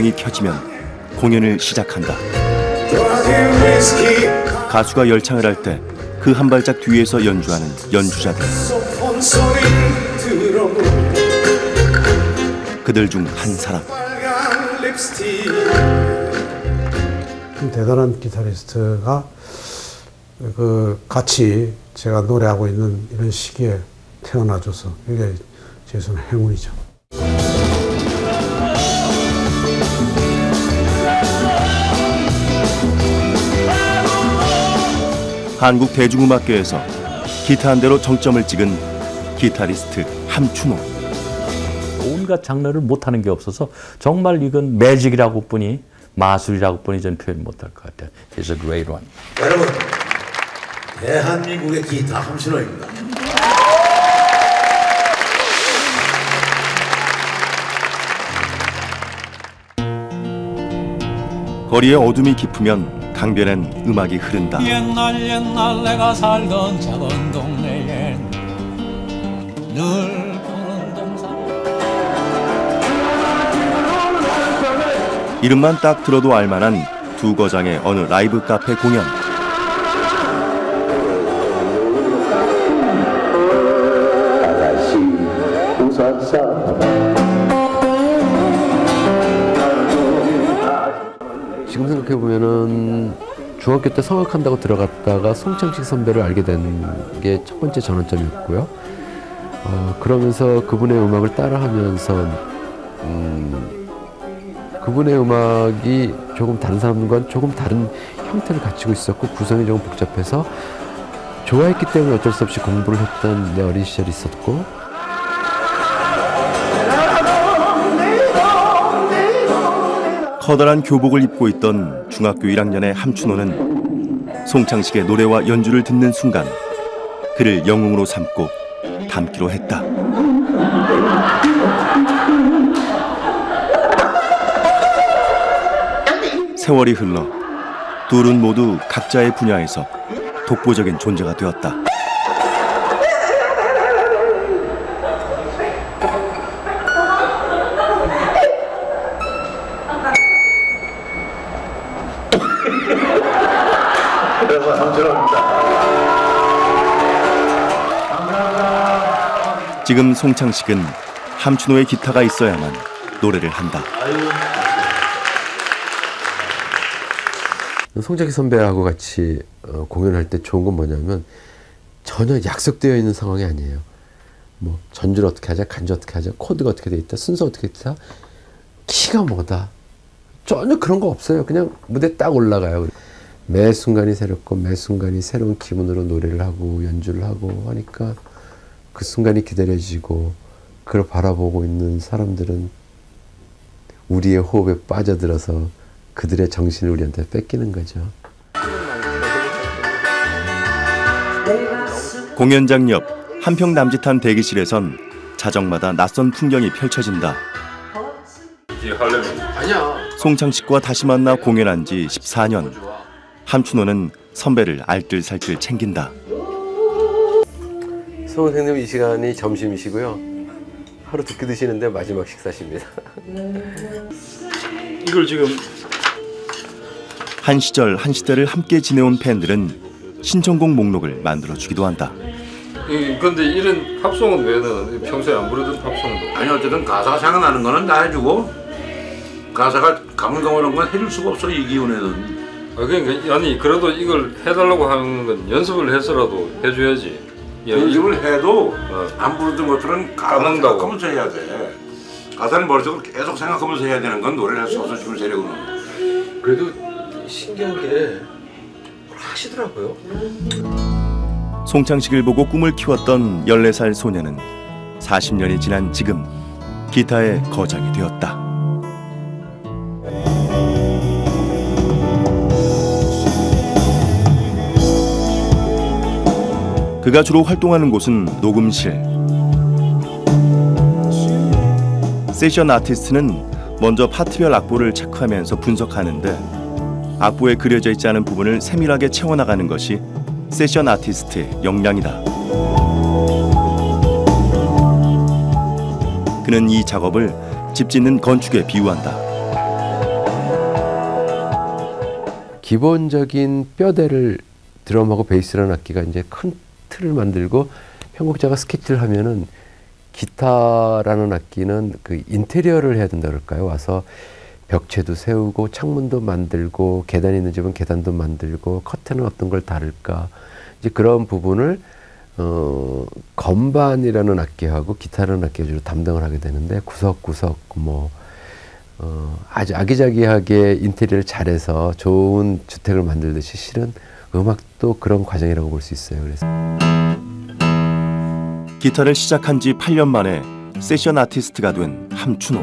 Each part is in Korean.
조명이 켜지면 공연을 시작한다. 가수가 열창을 할 때 그 한 발짝 뒤에서 연주하는 연주자들. 그들 중 한 사람. 대단한 기타리스트가 그 같이 제가 노래하고 있는 이런 시기에 태어나줘서 이게 제 손의 행운이죠. 한국 대중음악계에서 기타 한 대로 정점을 찍은 기타리스트 함춘호. 온갖 장르를 못하는 게 없어서 정말 이건 매직이라고 뿐이 마술이라고 뿐이 전 표현 못할 것 같아요. He's a great one. 여러분, 대한민국의 기타 함신호입니다. 거리에 어둠이 깊으면 강변엔 음악이 흐른다. 옛날 옛날 내가 살던 작은 동네엔 늘 보는 이름만 딱 들어도 알만한 두 거장의 어느 라이브 카페 공연. 생각해 보면은 중학교 때 성악한다고 들어갔다가 송창식 선배를 알게 된 게 첫 번째 전환점이었고요. 어, 그러면서 그분의 음악을 따라하면서 음, 그분의 음악이 조금 다른 사람과는 조금 다른 형태를 갖추고 있었고 구성이 조금 복잡해서 좋아했기 때문에 어쩔 수 없이 공부를 했던 내 어린 시절이 있었고 커다란 교복을 입고 있던 중학교 1학년의 함춘호는 송창식의 노래와 연주를 듣는 순간 그를 영웅으로 삼고 닮기로 했다. 세월이 흘러 둘은 모두 각자의 분야에서 독보적인 존재가 되었다. 지금 송창식은 함춘호의 기타가 있어야만 노래를 한다. 송자기 선배하고 같이 어, 공연할 때 좋은 건 뭐냐면 전혀 약속되어 있는 상황이 아니에요. 뭐 전주를 어떻게 하자, 간주 어떻게 하자, 코드가 어떻게 돼 있다, 순서 어떻게 돼 있다, 키가 뭐다. 전혀 그런 거 없어요. 그냥 무대 딱 올라가요. 매 순간이 새롭고 매 순간이 새로운 기분으로 노래를 하고 연주를 하고 하니까 그 순간이 기다려지고 그걸 바라보고 있는 사람들은 우리의 호흡에 빠져들어서 그들의 정신을 우리한테 뺏기는 거죠. 공연장 옆 한평 남짓한 대기실에선 자정마다 낯선 풍경이 펼쳐진다. 송창식과 다시 만나 공연한 지 14년. 함춘호는 선배를 알뜰살뜰 챙긴다. 송 선생님 이 시간이 점심이시고요. 하루 두 끼 드시는데 마지막 식사십니다. 이걸 지금 한 시절 한 시대를 함께 지내온 팬들은 신청곡 목록을 만들어 주기도 한다. 이 근데 이런 팝송은 왜 넣어? 평소에 안 부르던 팝송도 아니 어쨌든 가사가 생각나는 거는 다 해주고 가사가 가물가물한 건 해줄 수가 없어 이 기운에는. 아 그러니까 아니 그래도 이걸 해달라고 하는 건 연습을 해서라도 해줘야지 연습을 해도 어. 안 부르던 것들은 가사를. 생각하면서 해야 돼. 가사를 머릿속으로 계속 생각하면서 해야 되는 건 노래를 해서 줄 세력은. 그래도 신기한 게 하시더라고요. 송창식을 보고 꿈을 키웠던 14살 소년은 40년이 지난 지금 기타의 거장이 되었다. 그가 주로 활동하는 곳은 녹음실. 세션 아티스트는 먼저 파트별 악보를 체크하면서 분석하는데 악보에 그려져 있지 않은 부분을 세밀하게 채워나가는 것이 세션 아티스트의 역량이다. 그는 이 작업을 집 짓는 건축에 비유한다. 기본적인 뼈대를 드럼하고 베이스라는 악기가 이제 큰 틀을 만들고 편곡자가 스케치를 하면은 기타라는 악기는 그 인테리어를 해야 된다 그럴까요? 와서 벽체도 세우고 창문도 만들고 계단 있는 집은 계단도 만들고 커튼은 어떤 걸 다룰까 이제 그런 부분을 어 건반이라는 악기하고 기타라는 악기가 주로 담당을 하게 되는데 구석구석 뭐 어, 아주 아기자기하게 인테리어를 잘해서 좋은 주택을 만들듯이 실은 음악도 그런 과정이라고 볼 수 있어요. 그래서 기타를 시작한 지 8년 만에 세션 아티스트가 된 함춘호.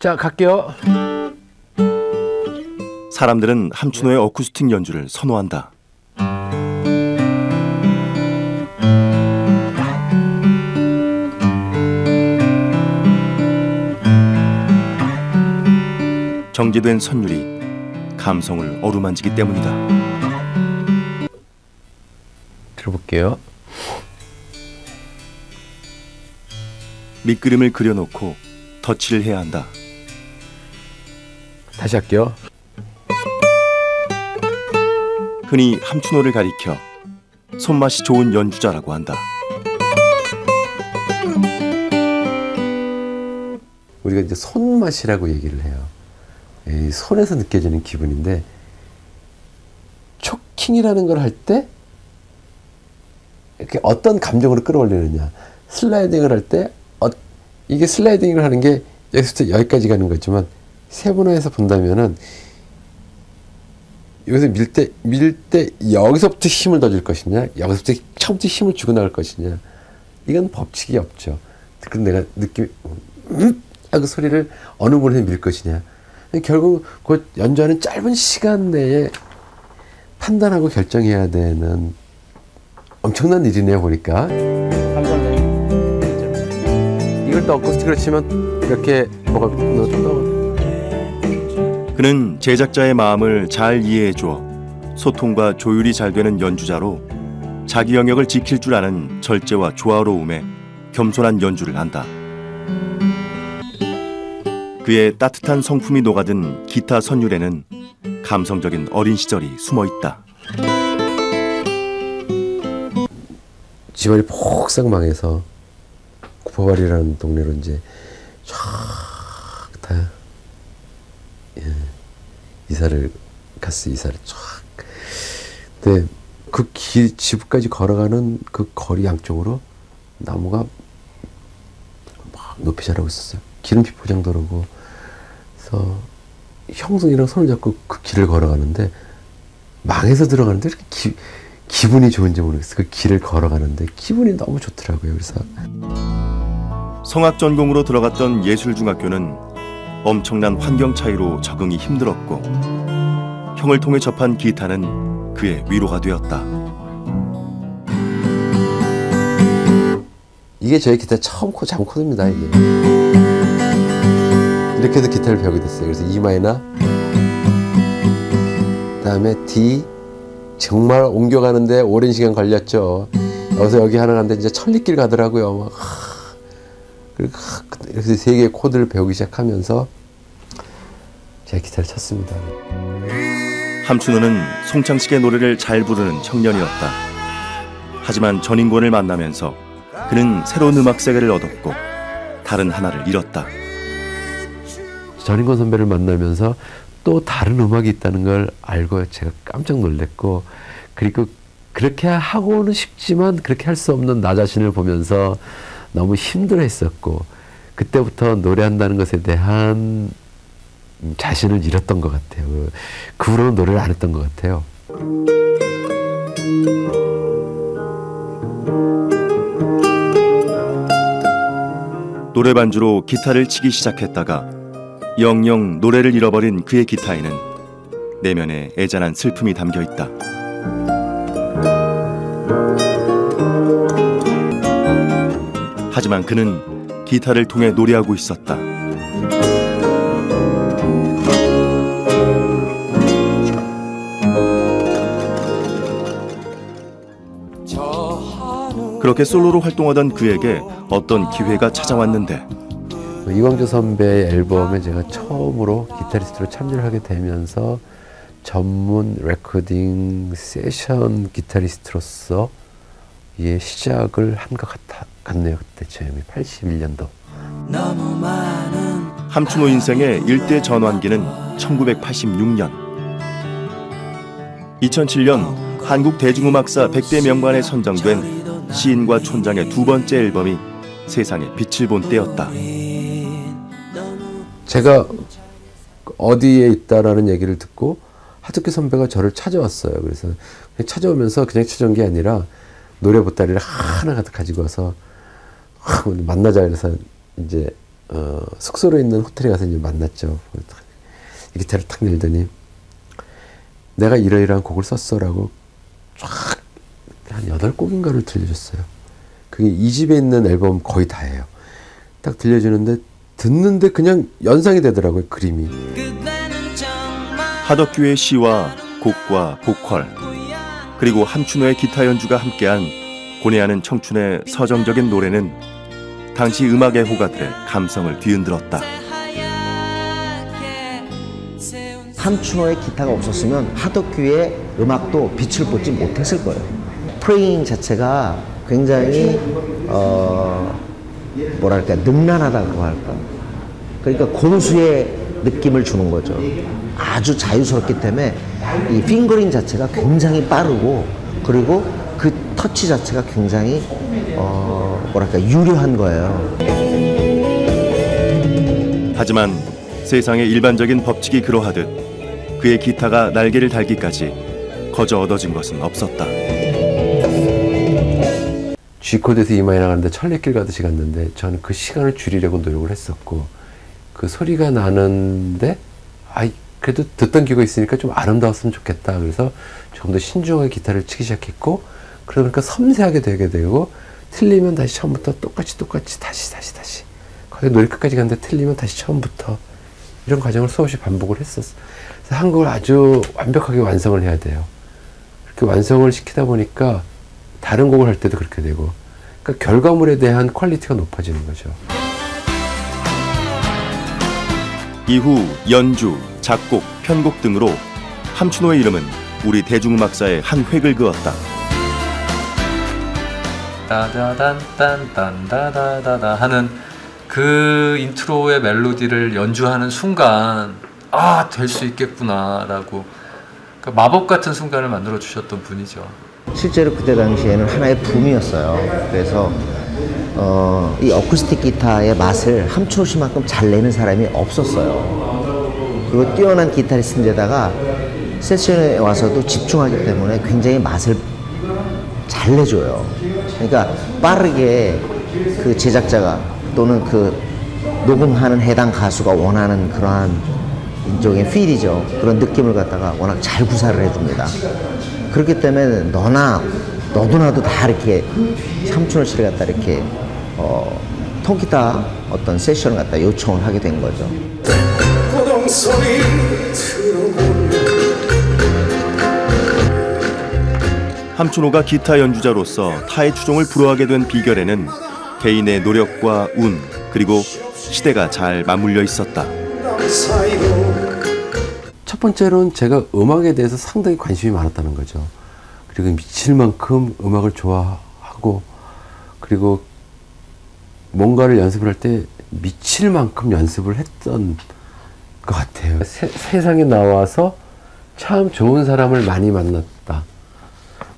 자 갈게요. 사람들은 함춘호의 어쿠스틱 연주를 선호한다. 정제된 선율이 감성을 어루만지기 때문이다. 들어볼게요. 밑그림을 그려놓고 터치를 해야 한다. 다시 할게요. 흔히 함춘호를 가리켜 손맛이 좋은 연주자라고 한다. 우리가 이제 손맛이라고 얘기를 해요. 이 손에서 느껴지는 기분인데 초킹이라는 걸 할 때 이렇게 어떤 감정으로 끌어올리느냐 슬라이딩을 할때 어, 이게 슬라이딩을 하는 게 여기서부터 여기까지 가는 거지만 세분화해서 본다면은 여기서 밀 때 밀 때 여기서부터 힘을 더 줄 것이냐 여기서부터 처음부터 힘을 주고 나갈 것이냐 이건 법칙이 없죠. 그럼 내가 느낌 음? 하고 소리를 어느 부분에 밀 것이냐 결국 그 연주하는 짧은 시간 내에 판단하고 결정해야 되는 엄청난 일이네요 보니까 이걸 또 어쿠스틱으로 치면 이렇게 뭐가 넣어준다고 그는 제작자의 마음을 잘 이해해 주어 소통과 조율이 잘 되는 연주자로 자기 영역을 지킬 줄 아는 절제와 조화로움에 겸손한 연주를 한다. 그의 따뜻한 성품이 녹아든 기타 선율에는 감성적인 어린 시절이 숨어 있다. 집안이 폭삭 망해서 구포발이라는 동네로 이제 쫙다 예, 이사를 갔어 이사를 쫙. 근데 그 길 집까지 걸어가는 그 거리 양쪽으로 나무가 막 높이 자라고 있었어요. 기름피 포장도로고 그래서 형승이랑 손을 잡고 그 길을 걸어가는데 망해서 들어가는데 이렇게 기, 기분이 좋은지 모르겠어요. 그 길을 걸어가는데 기분이 너무 좋더라고요. 그래서 성악 전공으로 들어갔던 예술중학교는 엄청난 환경 차이로 적응이 힘들었고 형을 통해 접한 기타는 그의 위로가 되었다. 이게 저희 기타 처음 코 잡은 코드입니다. 이게 이렇게 해서 기타를 배우게 됐어요. 그래서 E 마이너, 그다음에 D 정말 옮겨가는데 오랜 시간 걸렸죠. 여기서 여기 하나 가는데 이제 천리길 가더라고요. 막 그래서 세 개의 코드를 배우기 시작하면서 제가 기타를 쳤습니다. 함춘호는 송창식의 노래를 잘 부르는 청년이었다. 하지만 전인권을 만나면서 그는 새로운 음악 세계를 얻었고 다른 하나를 잃었다. 전인권 선배를 만나면서 또 다른 음악이 있다는 걸 알고 제가 깜짝 놀랐고 그리고 그렇게 하고는 싶지만 그렇게 할 수 없는 나 자신을 보면서 너무 힘들어 했었고 그때부터 노래한다는 것에 대한 자신을 잃었던 것 같아요. 그 후로는 노래를 안 했던 것 같아요. 노래 반주로 기타를 치기 시작했다가 영영 노래를 잃어버린 그의 기타에는 내면에 애잔한 슬픔이 담겨 있다. 하지만 그는 기타를 통해 노래하고 있었다. 그렇게 솔로로 활동하던 그에게 어떤 기회가 찾아왔는데 이광조 선배의 앨범에 제가 처음으로 기타리스트로 참여를 하게 되면서 전문 레코딩 세션 기타리스트로서 예, 시작을 한 것 같네요. 그때 처음이 81년도. 함춘호 인생의 일대 전환기는 1986년. 2007년 한국 대중음악사 100대 명반에 선정된 시인과 촌장의 두 번째 앨범이 세상에 빛을 본 때였다. 제가 어디에 있다라는 얘기를 듣고 하덕기 선배가 저를 찾아왔어요. 그래서 찾아오면서 그냥 찾아온 게 아니라 노래 보따리를 하나 가득 가지고 와서 만나자 그래서 이제 어, 숙소로 있는 호텔에 가서 이제 만났죠. 기타를 탁 열더니 내가 이러이러한 곡을 썼어라고 쫙 한 여덟 곡인가를 들려줬어요. 그게 이 집에 있는 앨범 거의 다예요. 딱 들려주는데 듣는데 그냥 연상이 되더라고요 그림이. 하덕규의 시와 곡과 보컬 그리고 함춘호의 기타 연주가 함께한 고뇌하는 청춘의 서정적인 노래는 당시 음악의 호가들의 감성을 뒤흔들었다. 함춘호의 기타가 없었으면 하덕규의 음악도 빛을 보지 못했을 거예요. 프레잉 자체가 굉장히 어 뭐랄까 능란하다고 할까. 그러니까 고수의 느낌을 주는 거죠. 아주 자유스럽기 때문에 이 핑거링 자체가 굉장히 빠르고 그리고 그 터치 자체가 굉장히 어 뭐랄까 유려한 거예요. 하지만 세상의 일반적인 법칙이 그러하듯 그의 기타가 날개를 달기까지 거저 얻어진 것은 없었다. G코드에서 이마에 나가는데 철레길 가듯이 갔는데 저는 그 시간을 줄이려고 노력을 했었고 그 소리가 나는데 아이 그래도 듣던 기가 있으니까 좀 아름다웠으면 좋겠다. 그래서 조금 더 신중하게 기타를 치기 시작했고 그러다 보니까 섬세하게 되게 되고 틀리면 다시 처음부터 똑같이 똑같이 다시 다시 다시 거의 노래 끝까지 갔는데 틀리면 다시 처음부터 이런 과정을 수없이 반복을 했었어. 그래서 한걸 아주 완벽하게 완성을 해야 돼요. 그렇게 완성을 시키다 보니까 다른 곡을 할 때도 그렇게 되고 그러니까 결과물에 대한 quality가 높아지는 거죠. 이후 연주, 작곡, 편곡 등으로 함춘호의 이름은 우리 대중음악사에 한 획을 그었다. 따다단딴딴다다다다 하는 그 인트로의 멜로디를 연주하는 순간 아 될 수 있겠구나라고 그러니까 마법 같은 순간을 만들어 주셨던 분이죠. 실제로 그때 당시에는 하나의 붐이었어요. 그래서 어, 이 어쿠스틱 기타의 맛을 함춘호 씨만큼 잘 내는 사람이 없었어요. 그리고 뛰어난 기타리스트인데다가 세션에 와서도 집중하기 때문에 굉장히 맛을 잘 내줘요. 그러니까 빠르게 그 제작자가 또는 그 녹음하는 해당 가수가 원하는 그러한 인종의 필이죠. 그런 느낌을 갖다가 워낙 잘 구사를 해줍니다. 그렇기 때문에 너나 너도 나도 다 이렇게 삼촌을 씨를 갖다 이렇게 어, 통기타 어떤 세션을 갖다 요청을 하게 된 거죠. 함춘호가 기타 연주자로서 타의 추종을 불허하게 된 비결에는 개인의 노력과 운 그리고 시대가 잘 맞물려 있었다. 첫 번째로는 제가 음악에 대해서 상당히 관심이 많았다는 거죠. 그리고 미칠 만큼 음악을 좋아하고 그리고 뭔가를 연습을 할 때 미칠 만큼 연습을 했던 것 같아요. 세, 세상에 나와서 참 좋은 사람을 많이 만났다.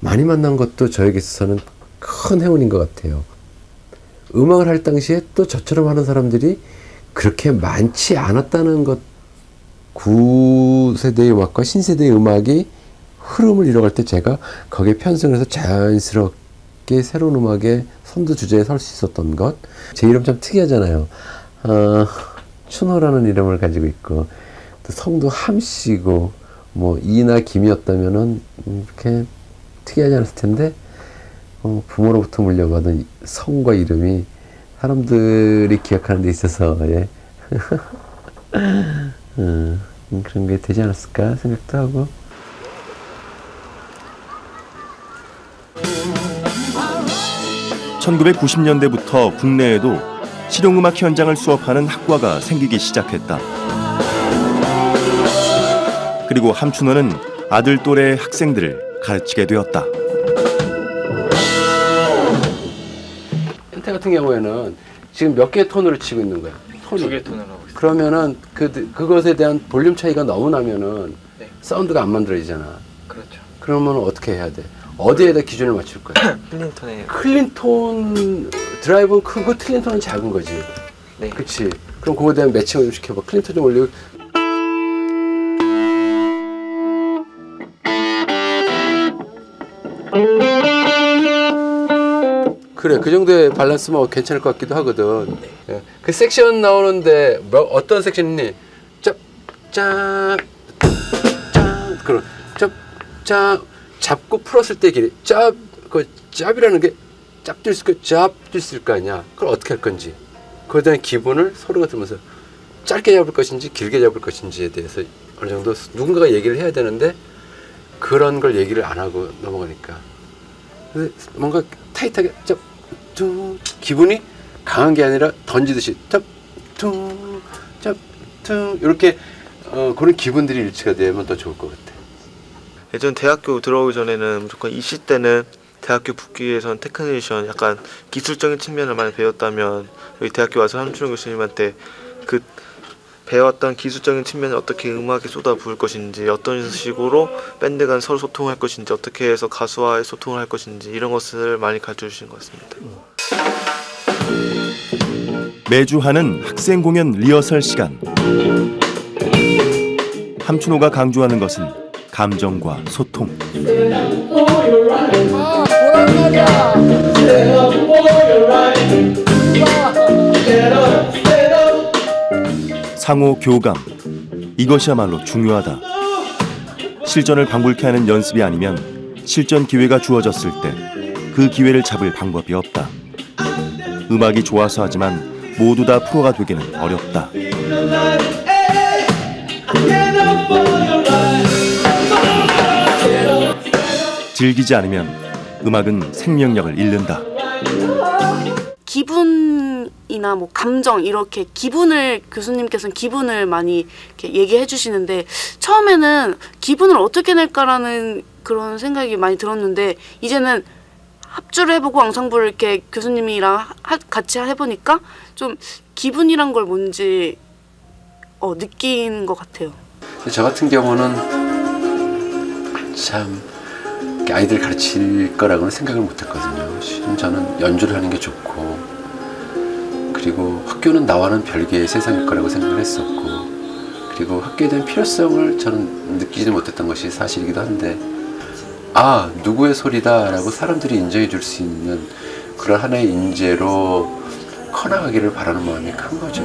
많이 만난 것도 저에게 있어서는 큰 행운인 것 같아요. 음악을 할 당시에 또 저처럼 하는 사람들이 그렇게 많지 않았다는 것, 구세대의 음악과 신세대의 음악이 흐름을 이뤄갈 때 제가 거기에 편승을 해서 자연스럽게 새로운 음악의 선두 주제에 설 수 있었던 것. 제 이름 참 특이하잖아요. 어, 춘호라는 이름을 가지고 있고, 또 성도 함씨고, 뭐, 이나 김이었다면은, 이렇게 특이하지 않았을 텐데, 어, 부모로부터 물려받은 성과 이름이 사람들이 기억하는 데 있어서, 예. 음, 그런 게 되지 않았을까 생각도 하고. (1990년대부터) 국내에도 실용음악 현장을 수업하는 학과가 생기기 시작했다. 그리고 함춘호는 아들 또래의 학생들을 가르치게 되었다. 현태 같은 경우에는 지금 몇 개의 톤으로 치고 있는 거야? 톤이. 두개 톤을 하고 있어요. 그러면은 그 그것에 대한 볼륨 차이가 너무 나면은 네. 사운드가 안 만들어지잖아. 그렇죠. 그러면 어떻게 해야 돼? 어디에다 기준을 맞출 거야? clean tone의 clean tone 드라이브는 크고 clean tone은 작은 거지. 네. 그렇지. 그럼 그거에 대한 matching을 좀 시켜봐. clean tone 좀 올리고. 그래 그 정도의 밸런스면 괜찮을 것 같기도 하거든. 예. 그 섹션 나오는데 뭐 어떤 섹션이니? 짭짠 짠 그럼 짭짠 잡고 풀었을 때 길이 짭 그 짭이라는 게 짭도 있을 거 짭도 있을 거 아니야. 그걸 어떻게 할 건지 그에 대한 기분을 서로가 들면서 짧게 잡을 것인지 길게 잡을 것인지에 대해서 어느 정도 누군가가 얘기를 해야 되는데 그런 걸 얘기를 안 하고 넘어가니까 근데 뭔가 타이트하게 짭 퉁 기분이 강한 게 아니라 던지듯이 짭 퉁 짭 퉁 이렇게 어, 그런 기분들이 일치가 되면 더 좋을 것 같아. 예전 대학교 들어오기 전에는 무조건 입시 때는 대학교 붙기 위해선 테크니션 약간 기술적인 측면을 많이 배웠다면 여기 대학교 와서 함춘호 교수님한테 그 배웠던 기술적인 측면을 어떻게 음악에 쏟아부을 것인지 어떤 식으로 밴드 간 서로 소통할 것인지 어떻게 해서 가수와의 소통을 할 것인지 이런 것을 많이 가르쳐 주신 것 같습니다. 매주 하는 학생 공연 리허설 시간. 함춘호가 강조하는 것은 감정과 소통. 상호 교감. 이것이야말로 중요하다. 실전을 방불케 하는 연습이 아니면 실전 기회가 주어졌을 때 그 기회를 잡을 방법이 없다. 음악이 좋아서 하지만 모두 다 프로가 되기는 어렵다. 즐기지 않으면 음악은 생명력을 잃는다. 기분이나 뭐 감정 이렇게 기분을 교수님께서는 기분을 많이 이렇게 얘기해 주시는데 처음에는 기분을 어떻게 낼까라는 그런 생각이 많이 들었는데 이제는 합주를 해보고 앙상블을 이렇게 교수님이랑 하, 같이 해보니까 좀 기분이란 걸 뭔지 어, 느낀 것 같아요. 저 같은 경우는 참 아이들 가르칠 거라고는 생각을 못 했거든요. 실은 저는 연주를 하는 게 좋고 그리고 학교는 나와는 별개의 세상일 거라고 생각을 했었고 그리고 학교에 대한 필요성을 저는 느끼지 못했던 것이 사실이기도 한데 아 누구의 소리다라고 사람들이 인정해 줄 수 있는 그런 하나의 인재로 커나가기를 바라는 마음이 큰 거죠.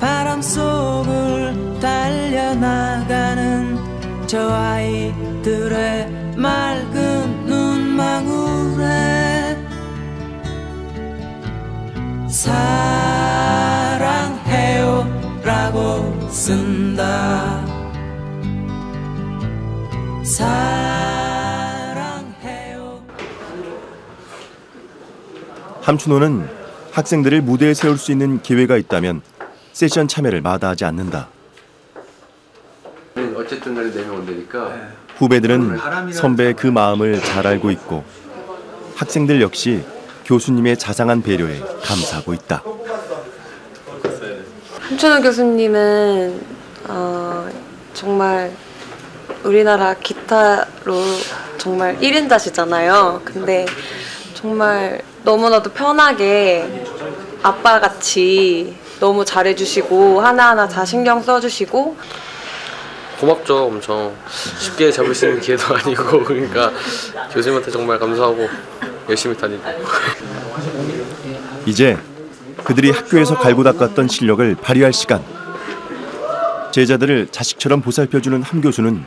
바람 속을 달려나가는 저 아이들의 맑은 눈망울에 사랑해요 라고 쓴다 사랑해요 함춘호는 학생들을 무대에 세울 수 있는 기회가 있다면 세션 참여를 마다하지 않는다. 어쨌든 간에 네명 온다니까 후배들은 선배의 그 마음을 잘 알고 있고 학생들 역시 교수님의 자상한 배려에 감사하고 있다. 함춘호 교수님은 어, 정말 우리나라 기타로 정말 1인자시잖아요. 근데 정말 너무나도 편하게 아빠같이 너무 잘해주시고 하나하나 다 신경 써주시고 고맙죠 엄청 쉽게 잡을 수 있는 기회도 아니고 그러니까 교수님한테 정말 감사하고 열심히 다니고 이제 그들이 학교에서 갈고 닦았던 실력을 발휘할 시간. 제자들을 자식처럼 보살펴주는 함 교수는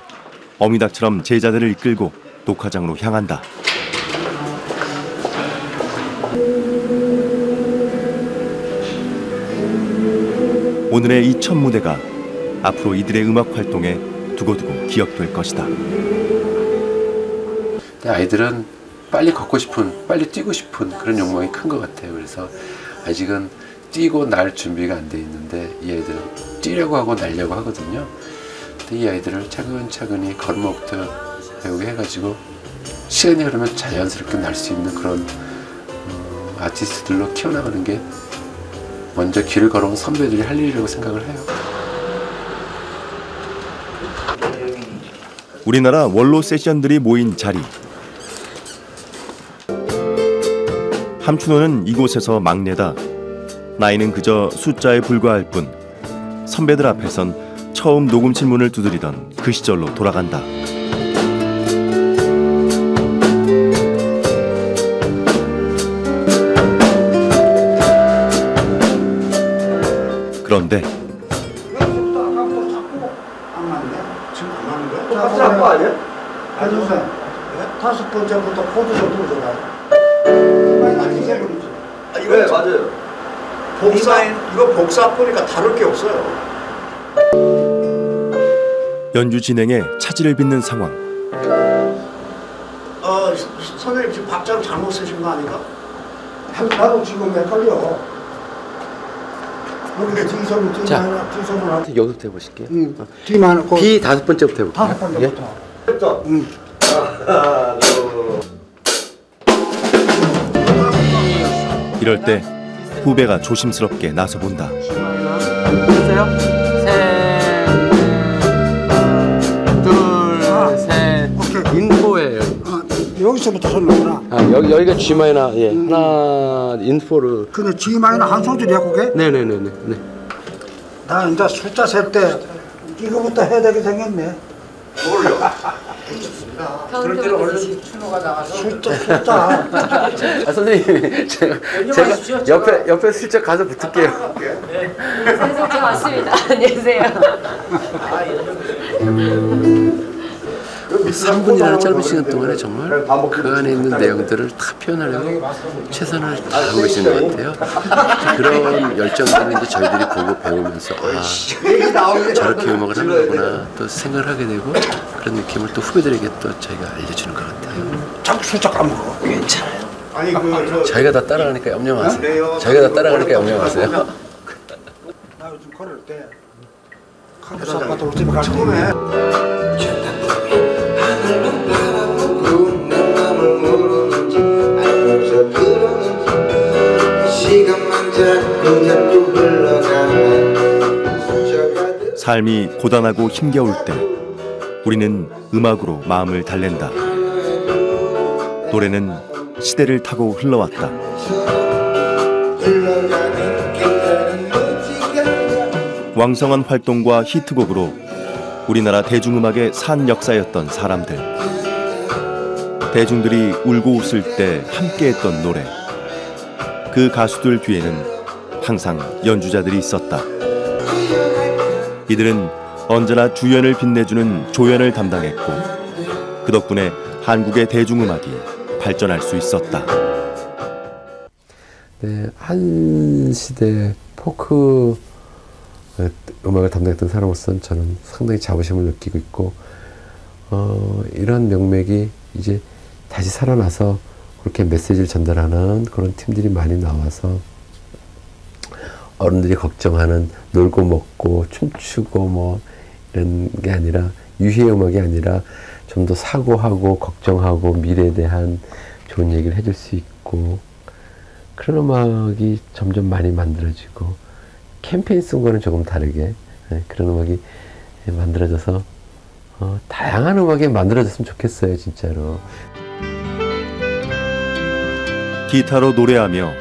어미닭처럼 제자들을 이끌고 녹화장으로 향한다. 오늘의 이 첫 무대가 앞으로 이들의 음악 활동에 두고두고 기억될 것이다. 아이들은 빨리 걷고 싶은, 빨리 뛰고 싶은 그런 욕망이 큰 것 같아요. 그래서 아직은 뛰고 날 준비가 안 돼 있는데 이 아이들은 뛰려고 하고 날려고 하거든요. 이 아이들을 차근차근히 걸음마부터 배우게 해가지고 시간이 흐르면 자연스럽게 날 수 있는 그런 어, 아티스트들로 키워나가는 게 먼저 길을 걸어온 선배들이 할 일이라고 생각을 해요. 우리나라 원로 세션들이 모인 자리. 함춘호는 이곳에서 막내다. 나이는 그저 숫자에 불과할 뿐. 선배들 앞에선 처음 녹음 칠문을 두드리던 그 시절로 돌아간다. 해주세요. 다섯 번째부터 코드 좀 들어줘라. 아, 이거 네, 맞아요. 복사 이거 복사 보니까 다를 게 없어요. 연주 진행에 차질을 빚는 상황. 어 선생님 지금 박자를 잘못 쓰신 거 아닌가? 나도 지금 헷갈려. 여기 뒤섬 뒤만 하. 여기부터 해보실게요. 응. 뒤만 그 B 다섯 번째부터 해볼게요. 다섯 번째부터. 응. 이럴 때 후배가 조심스럽게 나서 본다. 보세요. 셋, 둘, 셋. 인포예요. 여기서부터 설명구나. 아, 여기 여기가 G 마이너. 예. 하나 인포를. 근데 G 마이너 한 소절이야 그게? 네네네네. 네. 나 이제 숫자 셀 때 이거부터 해야 되게 생겼네. 뭘요? 그럴 때는 얼른 춘호가 나가서 숫자 숫자. 아 선생님 제가 제가 옆에 옆에 슬쩍 가서 붙을게요. 선생님 왔습니다. 안녕하세요. 3분이라는 짧은 시간 동안에 정말 그 안에 있는 내용들을 다 표현하려고 최선을 다하고 계시는 것 같아요. 그런 열정들을 이제 저희들이 보고 배우면서 아 저렇게 음악을 하는 거구나 또 생각을 하게 되고 그런 느낌을 또 후배들에게 또 저희가 알려주는 것 같아요. 자꾸 숫자 까먹어. 괜찮아요. 아니 그 저희가 다 따라가니까 염려 마세요. 저희가 다 따라가니까 염려 마세요. 나 요즘 걸을 때 카드사 아파트 올 집에 갈 흘러가네 삶이 고단하고 힘겨울 때 우리는 음악으로 마음을 달랜다. 노래는 시대를 타고 흘러왔다. 왕성한 활동과 히트곡으로 우리나라 대중음악의 산 역사였던 사람들. 대중들이 울고 웃을 때 함께했던 노래. 그 가수들 뒤에는 항상 연주자들이 있었다. 이들은 언제나 주연을 빛내주는 조연을 담당했고 그 덕분에 한국의 대중음악이 발전할 수 있었다. 네, 한 시대 포크 음악을 담당했던 사람으로서는 저는 상당히 자부심을 느끼고 있고 어, 이런 명맥이 이제 다시 살아나서 그렇게 메시지를 전달하는 그런 팀들이 많이 나와서 어른들이 걱정하는 놀고 먹고 춤추고 뭐 이런 게 아니라 유희의 음악이 아니라 좀 더 사고하고 걱정하고 미래에 대한 좋은 얘기를 해줄 수 있고 그런 음악이 점점 많이 만들어지고 캠페인 쓴 거는 조금 다르게 예, 그런 음악이 만들어져서 어, 다양한 음악이 만들어졌으면 좋겠어요 진짜로. 기타로 노래하며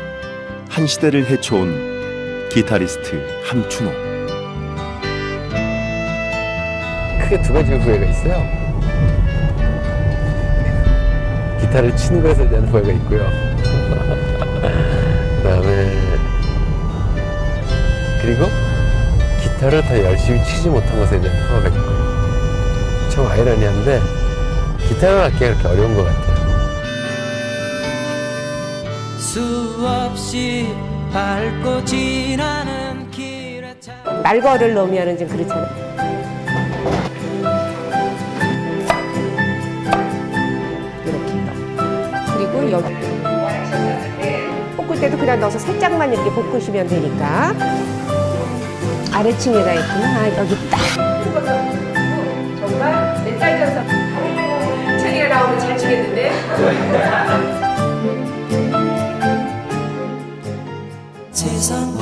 한 시대를 헤쳐온 기타리스트 함춘호. 크게 두 가지 후회가 있어요. 기타를 치는 것에 대한 후회가 있고요 그리고 기타를 더 열심히 치지 못한 것에 대한 후회가 있고요 참 아이러니한데 기타를 하기가 그렇게 어려운 것 같아요 수없이 밟고 지나는 길에 말거를 넣으면 좀 그렇잖아. 이렇게 넣어. 여기 볶을 때도 그냥 넣어서 살짝만 이렇게 볶으시면 되니까 아래층에다 있구나. 여기 딱. 정말 멘탈 전사 찬이가 나오면 잘 치겠는데? 세상